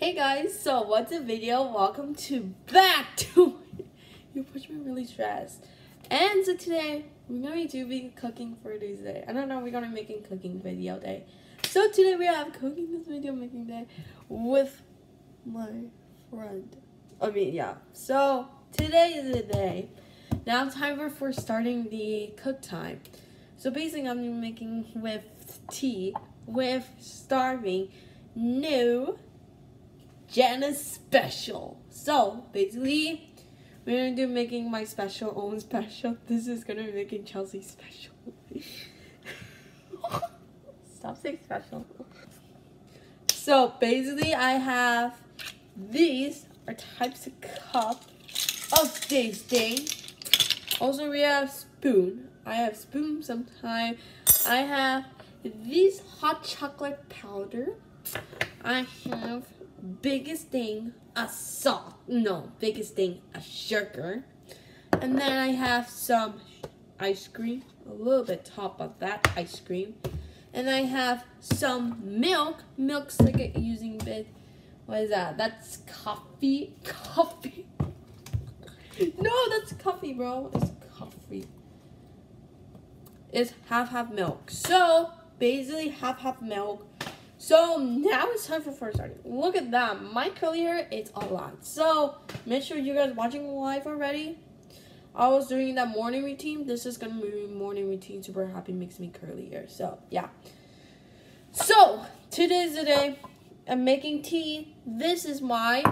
Hey guys, so what's a video? Welcome to back to you push me really stressed. And so today we're gonna be doing cooking for this day. I don't know, we're gonna be making cooking video day. So today we have cooking this video making day with my friend. I mean yeah. So today is the day. Now time for, for starting the cook time. So basically I'm making with tea with starving new Janice special. So basically, we're gonna do making my special own special. This is gonna be making Chelsea special. Stop saying special. So basically, I have these are types of cup of this thing. Also, we have spoon. I have spoon sometimes. I have this hot chocolate powder. I have biggest thing a salt. No, biggest thing a sugar. And then I have some ice cream, a little bit top of that ice cream. And I have some milk. Milk's like a using bit. What is that? That's coffee. Coffee. no, that's coffee, bro. It's coffee. It's half half milk. So basically half half milk so now it's time for first starting. Look at that. My curly hair is a lot. So make sure you guys watching live already. I was doing that morning routine. This is gonna be morning routine. Super happy makes me curly hair. So yeah. So today's the day. I'm making tea. This is my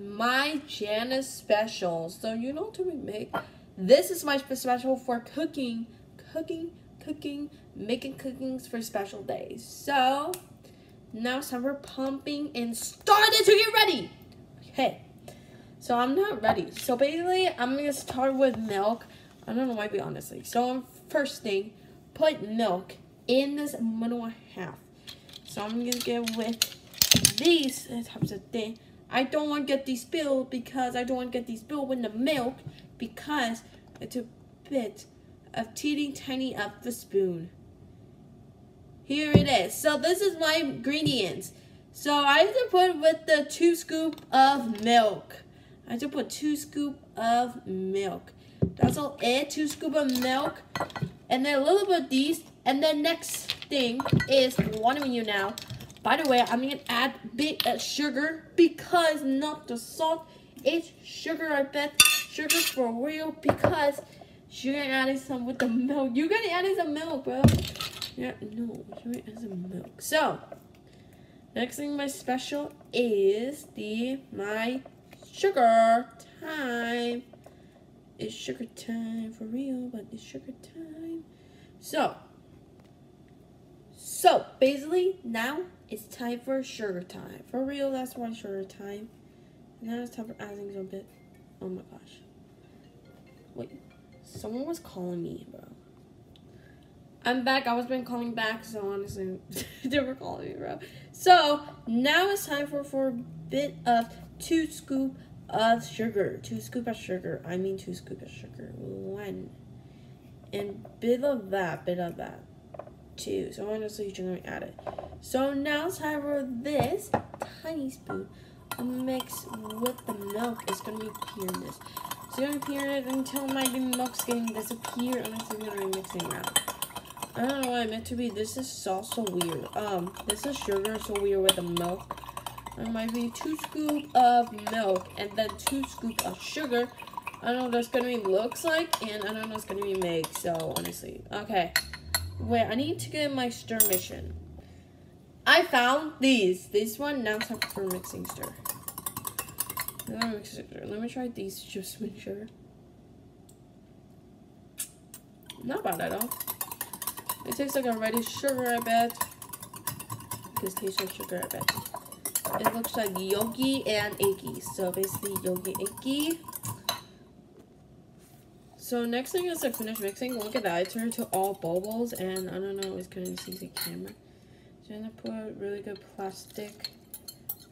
my Janice special. So you know what to make. This is my special for cooking, cooking, cooking, making cookings for special days. So now it's time for pumping and started to get ready. Okay, so I'm not ready. So basically, I'm gonna start with milk. I don't know why, be honestly. So first thing, put milk in this middle half. So I'm gonna get with these types of thing. I don't want to get these spilled because I don't want to get these spilled with the milk because it's a bit of teeny tiny of the spoon. Here it is. So this is my ingredients. So I have to put with the two scoop of milk. I have to put two scoop of milk. That's all it, two scoop of milk. And then a little bit of these. And then next thing is one of you now. By the way, I'm gonna add bit of sugar because not the salt. It's sugar, I bet. Sugar for real because you're gonna add some with the milk. You're gonna add some milk, bro. Yeah, no, it has a milk. So, next thing my special is the my sugar time. It's sugar time for real, but it's sugar time. So, so basically now it's time for sugar time. For real, that's why sugar time. Now it's time for adding some bit. Oh my gosh. Wait, someone was calling me, bro. I'm back. I was been calling back, so honestly, they were calling me, bro. So now it's time for for a bit of two scoop of sugar. Two scoop of sugar. I mean two scoop of sugar. One. And bit of that, bit of that. Two. So honestly, you're gonna add it. So now it's time for this tiny spoon. A mix with the milk. It's gonna be this. So you're gonna peer it until my milk's getting disappear, and I'm gonna be mixing around. I don't know why I meant to be. This is sauce so weird. Um, this is sugar so weird with the milk. There might be two scoop of milk and then two scoop of sugar. I don't know what that's gonna be looks like, and I don't know what's gonna be made. So honestly, okay. Wait, I need to get my stir mission. I found these. This one now time for mixing stir. Let me try these just to make sure. Not bad at all. It tastes like a reddish sugar, I bet. This tastes like sugar, I bet. It looks like yogi and eggy. So basically yogi eggy. So next thing is to finish mixing. Look at that. I turned to all bubbles and I don't know, it's gonna see the camera. So I'm gonna put really good plastic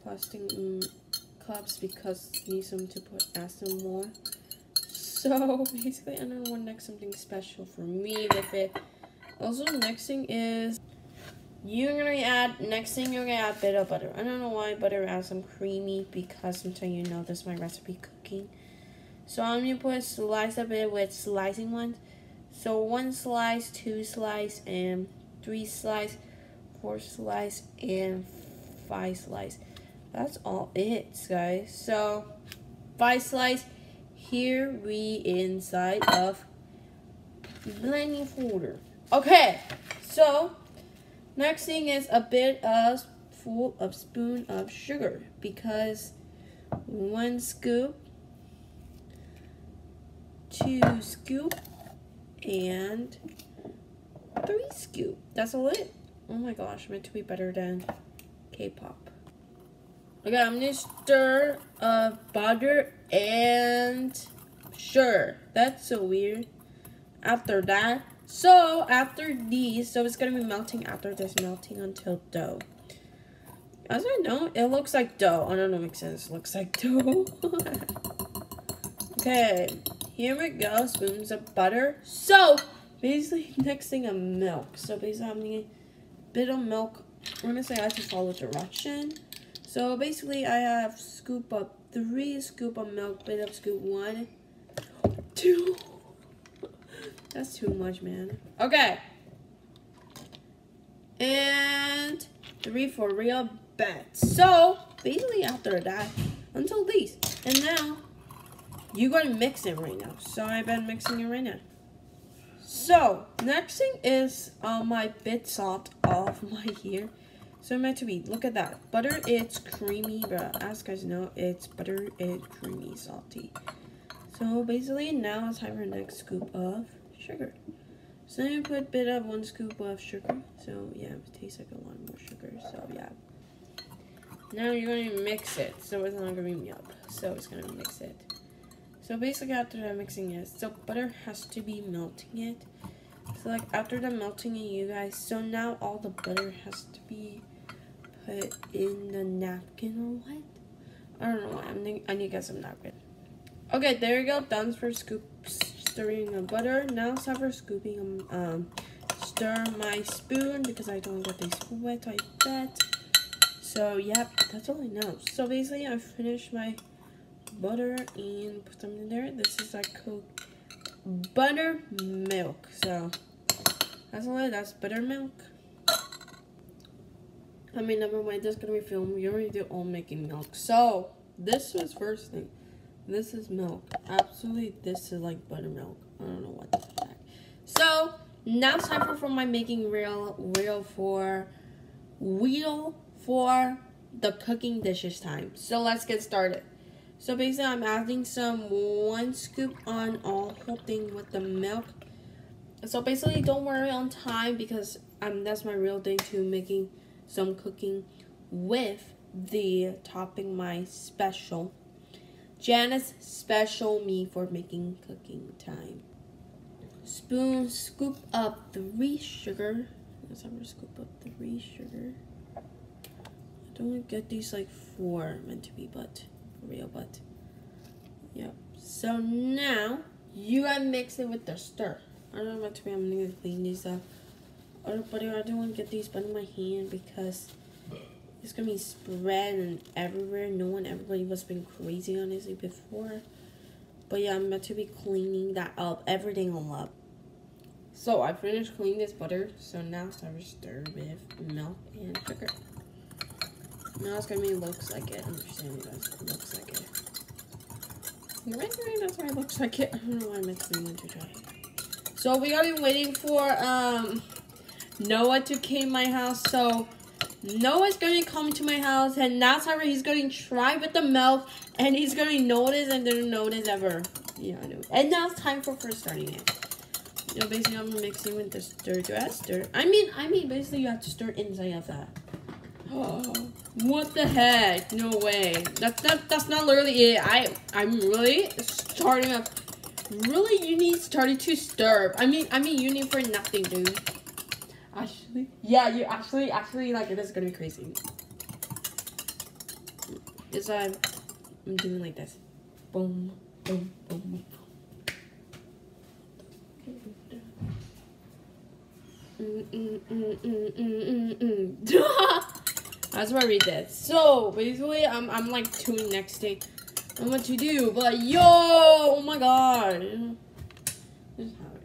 plastic mm, cups because need some to put some more. So basically I don't want next something special for me with it. Also, next thing is you're gonna add next thing you're gonna add a bit of butter. I don't know why butter adds some creamy because sometimes you know this is my recipe cooking. So I'm gonna put slice of it with slicing ones. So one slice, two slice, and three slice, four slice, and five slice. That's all it, guys. So five slice. Here we inside of blending folder. Okay, so next thing is a bit of full of spoon of sugar because one scoop, two scoop, and three scoop. That's all it. Oh my gosh, meant to be better than K-pop. Okay, I'm gonna stir uh, butter and sugar. That's so weird. After that, so after these, so it's gonna be melting after this, melting until dough. As I know, it looks like dough. I don't know, makes sense. It looks like dough. okay, here we go. Spoons of butter. So basically, next thing, a milk. So basically, I'm gonna bit of milk. We're gonna say I have to follow direction. So basically, I have scoop up three scoop of milk, bit of scoop one, two. That's too much, man. Okay. And three for real bet. So basically, after that, until these, and now you're gonna mix it right now. So I've been mixing it right now. So next thing is uh, my bit salt of my here. So meant to be, look at that. Butter, it's creamy, but as guys know, it's butter, it's creamy, salty. So basically, now it's time for next scoop of sugar. So gonna put a bit of one scoop of sugar. So yeah, it tastes like a lot more sugar. So yeah. Now you're gonna mix it. So it's not gonna be milk. So it's gonna mix it. So basically after mixing it, so butter has to be melting it. So like after the melting it, you guys, so now all the butter has to be put in the napkin or what? I don't know. I'm I need to get some napkin. Okay, there you go. Done for scoop stirring the butter. Now time for scooping. Um, stir my spoon because I don't get the spoon wet I bet. So yep, that's all I know. So basically, I finished my butter and put them in there. This is like cooked buttermilk. So that's all. That's buttermilk. I mean, never mind. This is gonna be filmed. We already did all making milk. So this was first thing. This is milk. Absolutely, this is like buttermilk. I don't know what the heck. So now it's time for, for my making real, real for wheel for the cooking dishes time. So let's get started. So basically, I'm adding some one scoop on all whole thing with the milk. So basically, don't worry on time because um that's my real day to making some cooking with the topping my special Janice special me for making cooking time. Spoon scoop up three sugar. Have her scoop up three sugar. I don't get these like four meant to be, but real, but yep. So now you gotta mix it with the stir. I don't know about to be. I'm gonna clean these up. But I don't want to get these but in my hand because it's gonna be spread everywhere. No one, everybody was been crazy on this before. But yeah, I'm about to be cleaning that up, everything all up. So I finished cleaning this butter. So now it's time to stir with milk and sugar. Now it's gonna be looks like it. Understand guys, it looks like it. That's why it looks like it. I don't know why I meant to be to try. So we are waiting for um Noah to came my house. So Noah's going to come to my house, and that's how he's going to try with the milk, and he's going to notice and didn't notice ever. Yeah, I know. And now it's time for first starting it. You know, basically, I'm mixing with the stir. I stir? I mean, I mean, basically, you have to stir inside of that. Oh, what the heck? No way. That's not. That's not literally it. I. I'm really starting up. Really, you need starting to stir. I mean, I mean, you need for nothing, dude. Actually, yeah, you actually, actually, like, this is gonna be crazy. I'm, um, I'm doing like this. Boom, boom, boom, boom. mm, mm, mm, mm, mm, mm, mm. That's what we did. So basically, I'm I'm like tuning next day on what to do. But yo, oh my god.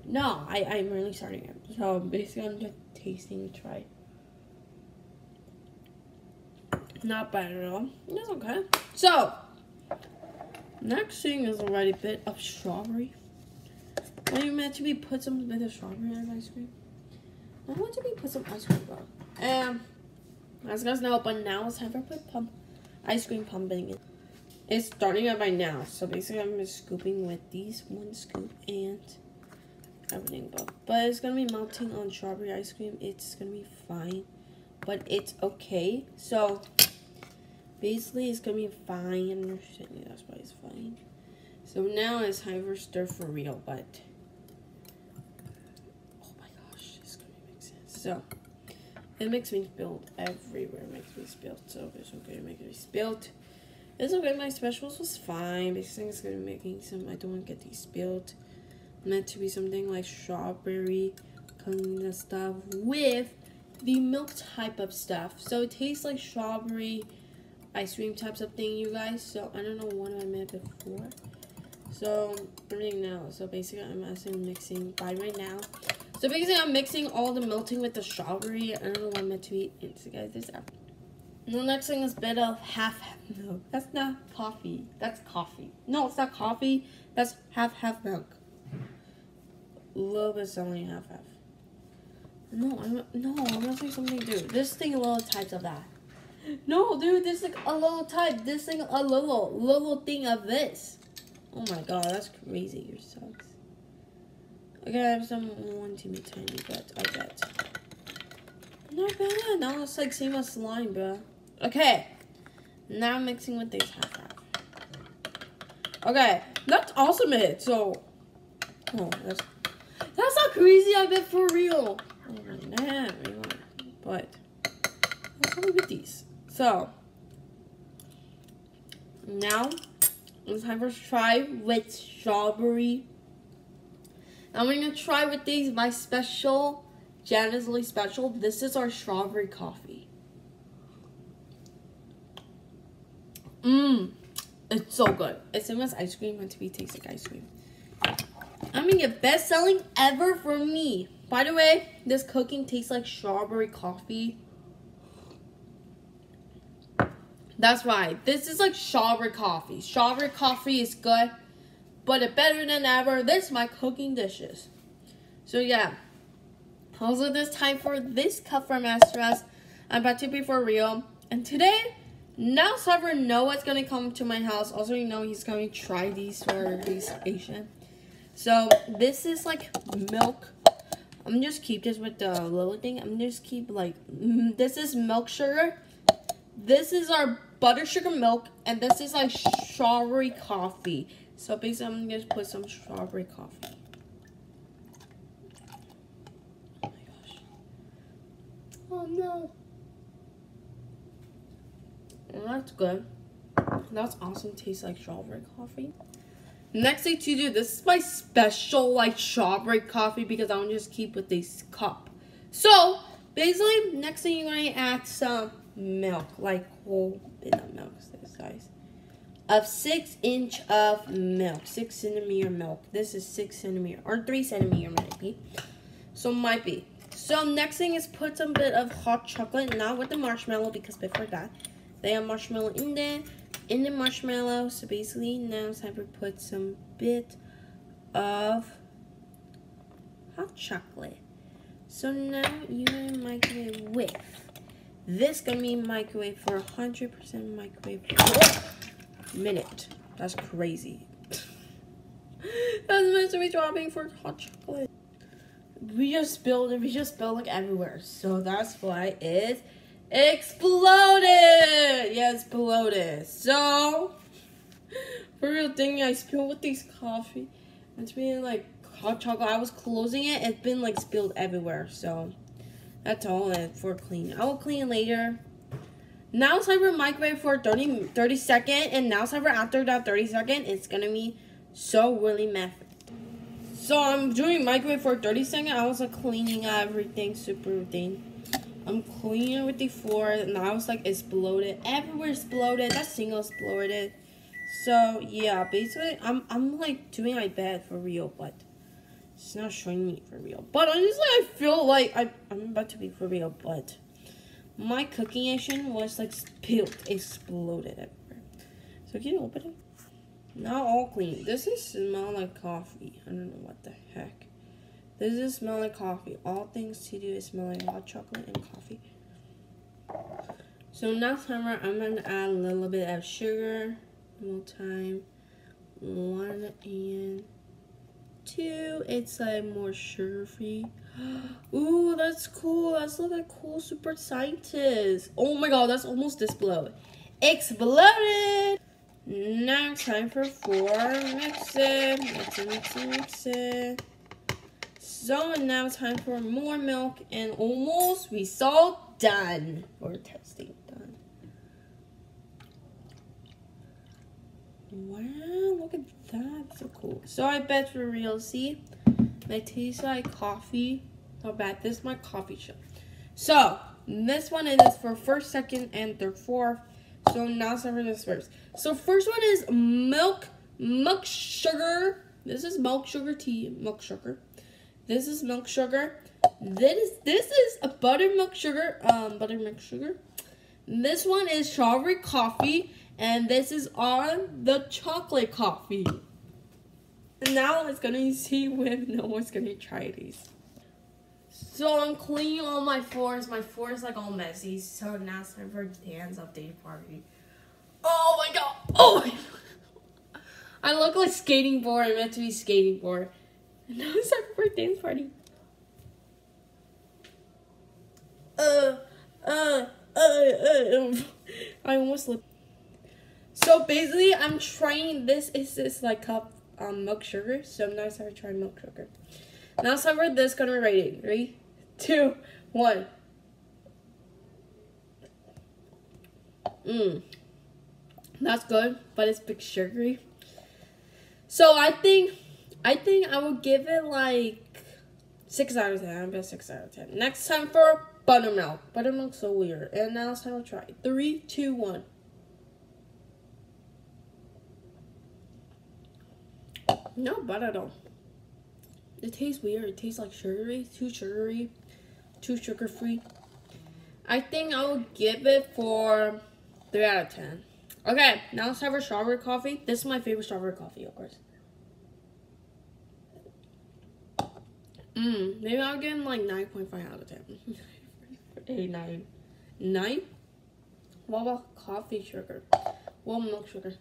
No, I I'm really starting it. So basically, I'm just tasting try. Not bad at all. It's okay. So next thing is already a bit of strawberry. Are you meant to be put some bit of strawberry on ice cream? I want to be put some ice cream bro. And um, as you guys know, but now it's time for put pump ice cream pumping. It's starting up right now. So basically I'm just scooping with these one scoop and everything but but it's gonna be melting on strawberry ice cream. It's gonna be fine. But it's okay. So basically it's gonna be fine. That's why it's fine. So now it's time for stir for real, but oh my gosh, it's gonna make sense. So, it makes me spill everywhere. It makes me spill. So, it's okay to make me spilled. It's okay, my specials was fine. Basically, it's gonna be making some, I don't want to get these spilled. Meant to be something like strawberry kind of stuff with the milk type of stuff. So, it tastes like strawberry ice cream types of thing, you guys. So, I don't know what I meant before. So, everything now. So, basically, I'm actually mixing by right now. So basically, I'm mixing all the melting with the strawberry. I don't know what I'm meant to eat. So guys, this up. The next thing is bit of half half milk. That's not coffee. That's coffee. No, it's not coffee. That's half half milk. Little bit only half half. No, I'm no. I'm gonna say something, dude. This thing a little types of that. No, dude. This like a little type. This thing a little little thing of this. Oh my god, that's crazy. You're sucks. Okay, I have some one teeny tiny, but I bet. Not bad. Now it's like same as slime, bro. Okay. Now I'm mixing with these half half. Okay, that's awesome it. So, oh, that's crazy. I bet for real. But let's have with these. So now it's time for try with strawberry I'm to try with these, my special, Janice Lee special. This is our strawberry coffee. Mmm. It's so good. It's as ice cream meant to be tastes like ice cream. I mean, your best selling ever for me. By the way, this cooking tastes like strawberry coffee. That's right. This is like strawberry coffee. Strawberry coffee is good but it better than ever. This is my cooking dishes. So yeah. Also this time for this cup from Astras. I'm about to be for real. And today, now know what's gonna come to my house. Also, you know he's gonna try these for these Asian. So this is like milk. I'm just keep this with the little thing. I'm just keep like mm, this is milk sugar. This is our butter sugar milk, and this is like strawberry coffee. So basically, I'm going to put some strawberry coffee. Oh my gosh. Oh no. that's good. That's awesome. Tastes like strawberry coffee. Next thing to do, this is my special like strawberry coffee because I to just keep with this cup. So basically, next thing you're gonna add some milk, like whole bit of milk, guys of six inch of milk, six centimeter milk. This is six centimeter or three centimeter might be. So might be. So next thing is put some bit of hot chocolate, not with the marshmallow because before that they have marshmallow in there, in the marshmallow. So basically now it's time to put some bit of hot chocolate. So now you're gonna microwave with. This gonna be microwave for 100% microwave minute. That's crazy. That's meant to be dropping for hot chocolate. We just spilled it. We just spilled like everywhere. So that's why it exploded. Yes, exploded. So, for real thing, I spilled with these coffee. It's been like hot chocolate. I was closing it. It's been like spilled everywhere. So, that's all it for clean. I will clean later. Now for microwave for 30, 30 second. And now time after that 30 second. It's to be so really messy. So I'm doing microwave for 30 seconds. I was like cleaning everything, super thing. I'm cleaning with the floor, and I was like exploded. Everywhere exploded. That single exploded. So yeah, basically I'm I'm like doing my bed for real, but it's not showing me for real. But honestly, I feel like I I'm about to be for real, but my cooking action was like spilled, exploded everywhere. So can you open it? Now all clean. This is smell like coffee. I don't know what the heck. This is smell like coffee. All things to do is smell like hot chocolate and coffee. So now timer, I'm gonna add a little bit of sugar. More time. One and two. It's like more sugar free. Ooh, that's cool. That's like a cool super scientist. Oh my god, that's almost exploded. Exploded! Now time for four. Mix it, mix it, mix it, mix it. So now time for more milk and almost we saw done. Or testing done. Wow, look at that. So cool. So I bet for real, see? They taste like coffee. Not bad. This is my coffee shop. So this one is for first, second, and third, fourth. So now it's time for this first. So first one is milk, milk sugar. This is milk sugar tea, milk sugar. This is milk sugar. This this is a buttermilk sugar, um, buttermilk sugar. This one is strawberry coffee, and this is on the chocolate coffee. And now it's gonna see if no one's gonna try these. So I'm cleaning all my floors. My floor is like all messy. So now it's time for Dan's update party. Oh my god! Oh my god. I look like skating board. I meant to be skating board. And now it's time for dance party. Uh, uh, uh, uh, I almost slipped. So basically, I'm trying this. Is this like cup um milk sugar? So I'm now starting trying milk sugar. Now it's time for this gonna be rating. Three, two, one. Mmm. That's good, but it's big sugary. So I think I think I will give it like six out of ten. I bet six out of ten. Next time for buttermilk. Buttermilk's so weird. And now it's time to try. Three, two, one. No butter at all. It tastes weird. It tastes like sugary, too sugary, too sugar free. I think I will give it for 3 out of 10. Okay, now let's have our strawberry coffee. This is my favorite strawberry coffee, of course. Mmm, maybe I'll give him like 9.5 out of 10. 8, 9. 9? What about coffee sugar? Well, milk sugar.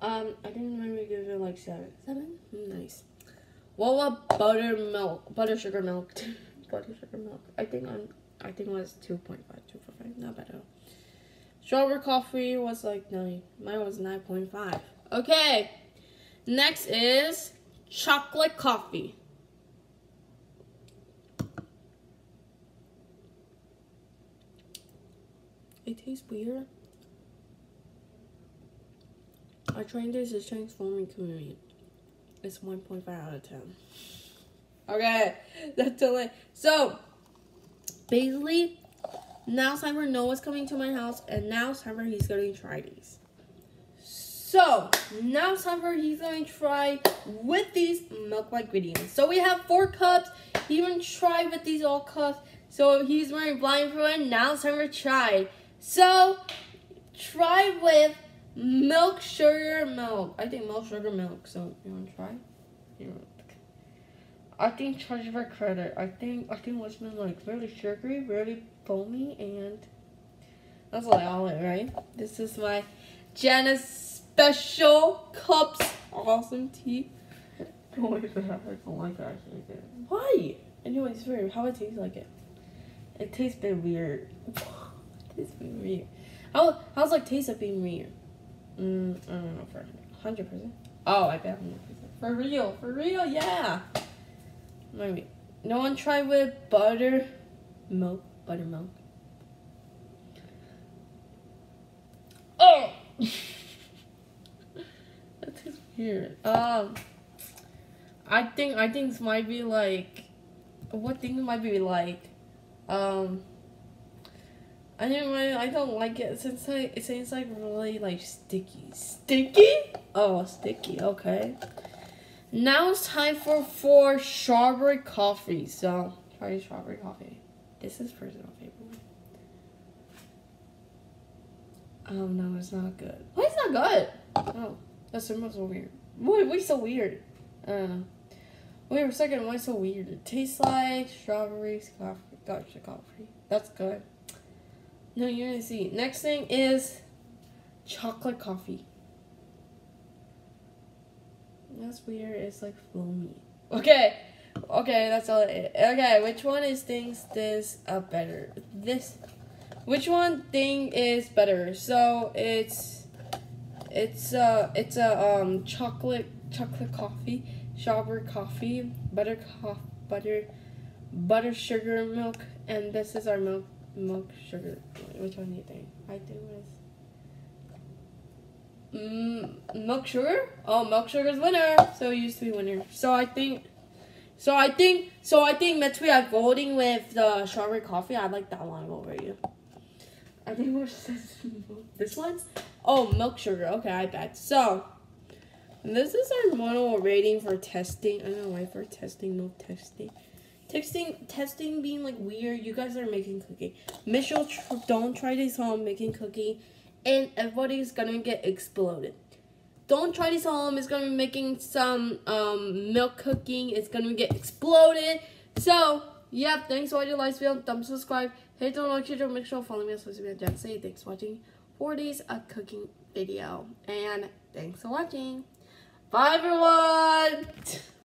Um, I think maybe give it like 7. 7? Mm, nice. What about buttermilk? Butter sugar milk. butter sugar milk. I think I'm I think it was 2.5, 2.5. Not bad at all. Strawberry coffee was like 9. Mine was 9.5. Okay. Next is chocolate coffee. It tastes weird. I trained this is transforming community. It's 1.5 out of 10. Okay, that's it. So, basically, now Cyber Noah's coming to my house, and now Cyber he's going to try these. So, now Cyber he's going to try with these milk like ingredients. So, we have four cups. He even tried with these all cups. So, he's wearing blindfold. Now Cyber tried. So, try with milk, sugar, milk. I think milk, sugar, milk. So, you want to try? You I think charge for credit. I think I think what's been like really sugary, really foamy, and that's like all it right. This is my Janice special cups awesome tea. Oh my god, I don't like that. Why? Anyway, it's weird. How it tastes like it? It tastes a bit weird. tastes a bit weird. How how's like taste of being weird? Mm, I don't know for hundred percent. Oh, I bet hundred percent. For real, for real, yeah. Maybe. No one tried with butter milk, buttermilk. Oh, that tastes weird. Um, I think I think this might be like what things might be like um I really, I don't like it since like it seems like really like sticky. Sticky? Oh, sticky. Okay. Now it's time for for strawberry coffee. So try strawberry coffee. This is personal favorite. Oh no, it's not good. Why it's not good? Oh, that smells so weird. Why? Why so weird? I don't know. Wait a second. Why so weird? It tastes like strawberries coffee. Gotcha, coffee. That's good. No, you're gonna see. Next thing is chocolate coffee. That's weird. It's like foamy. Okay, okay, that's all. It, okay, which one is things this uh, better? This, which one thing is better? So it's, it's uh, it's a um chocolate chocolate coffee, strawberry coffee, butter coffee, butter, butter sugar milk, and this is our milk milk sugar. Which one do you think? I think it's mm, milk sugar. Oh, milk sugar's winner. So it used to be winner. So I think. So I think. So I think week I'm voting with the strawberry coffee. I like that one over you. I think we're this one. Oh, milk sugar. Okay, I bet. So. This is our model rating for testing. I don't know why for testing, no testing. Testing, testing being like weird. You guys are making cookie. Mitchell, tr don't try this home making cookie, and everybody's gonna get exploded. Don't try this home. It's gonna be making some um, milk cooking. It's gonna get exploded. So, yeah, thanks for watching. Like, video, thumbs, subscribe, hit the notification, make sure to follow me on social media. Say thanks for watching four days of cooking video, and thanks for watching. Bye, everyone.